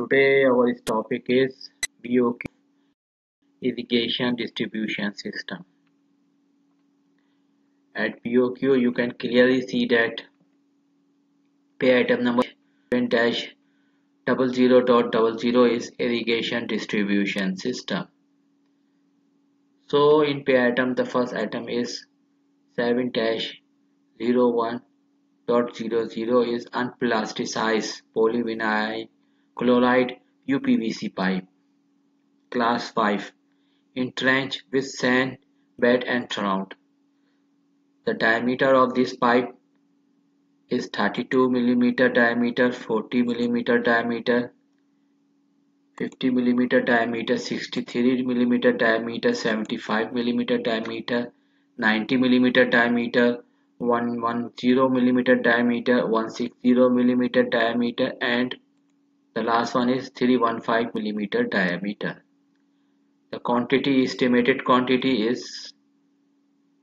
Today our topic is BOQ irrigation distribution system. At BOQ you can clearly see that pay item number dash double zero dot double zero is irrigation distribution system. So in pay item the first item is 7 dash 01 dot zero zero is unplasticized polyvinyl chloride UPVC pipe. Class 5 in trench with sand bed and surround. The diameter of this pipe is 32 mm diameter, 40 mm diameter, 50 mm diameter, 63 mm diameter, 75 mm diameter, 90 mm diameter, 110 mm diameter, 160 mm diameter and the last one is 315 millimeter diameter. The quantity estimated quantity is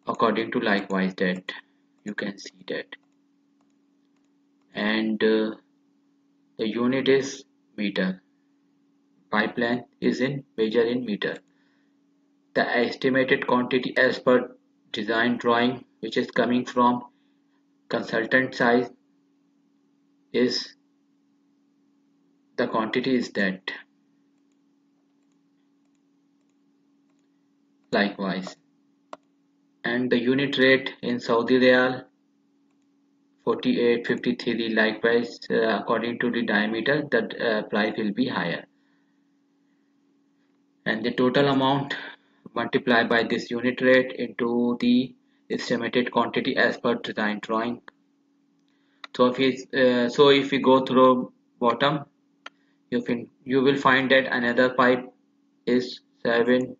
according to likewise that you can see that. And uh, the unit is meter. Pipeline is in measure in meter. The estimated quantity as per design drawing which is coming from consultant size is the quantity is that. Likewise. And the unit rate in Saudi Riyal 4853 likewise uh, according to the diameter that uh, price will be higher. And the total amount multiplied by this unit rate into the estimated quantity as per design drawing. So if uh, so if we go through bottom you will find that another pipe is 7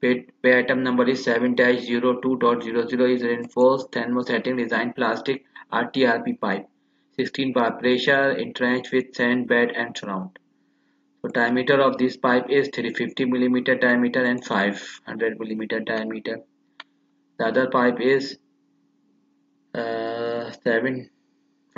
pay, pay item number is 7-02.00 is reinforced thermosetting resin plastic RTRP pipe. 16 bar pressure entrenched with sand bed and surround. So diameter of this pipe is 350 millimeter diameter and 500 millimeter diameter. The other pipe is uh, 7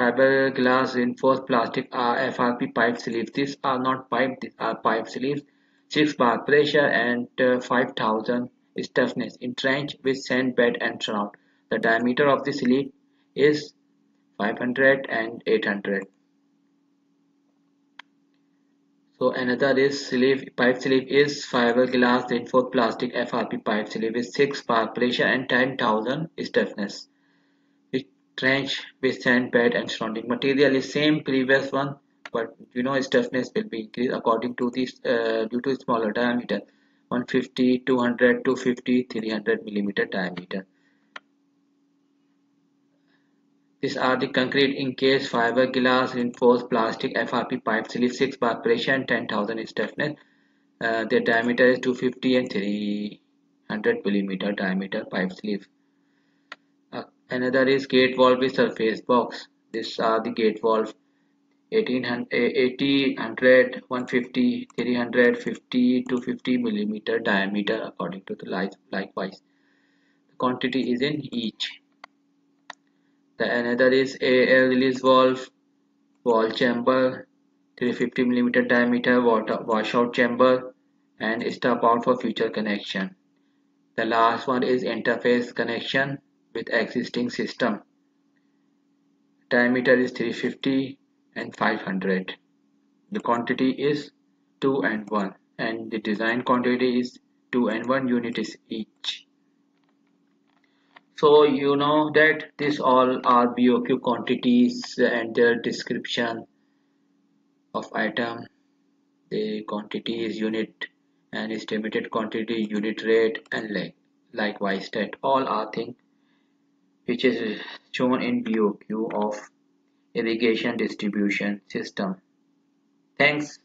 fiberglass reinforced plastic are FRP pipe sleeves. These are not pipe, these are pipe sleeves. 6 bar pressure and uh, 5000 toughness. Entrenched with sand bed and surround. The diameter of the sleeve is 500 and 800. So another is sleeve pipe sleeve is fiberglass reinforced plastic FRP pipe sleeve is 6 bar pressure and 10,000 toughness trench with sand bed and surrounding material is same previous one but you know its toughness will be increased according to this uh, due to smaller diameter. 150 200 250 300 millimeter diameter. These are the concrete encased fiberglass reinforced plastic FRP pipe sleeve 6 bar pressure and 10,000 is toughness uh, their diameter is 250 and 300 millimeter diameter pipe sleeve Another is gate valve with surface box. These are the gate valve 1800, eh, 80, 100, 150, 350 to 50 millimeter diameter according to the light, likewise. The quantity is in each. The another is a air release valve, wall chamber, 350 millimeter diameter water washout chamber and stub-out for future connection. The last one is interface connection with existing system. Diameter is 350 and 500. The quantity is 2 and 1 and the design quantity is 2 and 1 units each. So you know that this all are BOQ quantities and their description of item. The quantity is unit and estimated quantity unit rate and like likewise that all are things which is shown in BOQ of irrigation distribution system. Thanks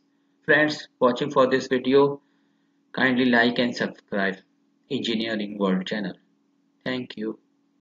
friends watching for this video. Kindly like and subscribe Engineering World channel. Thank you.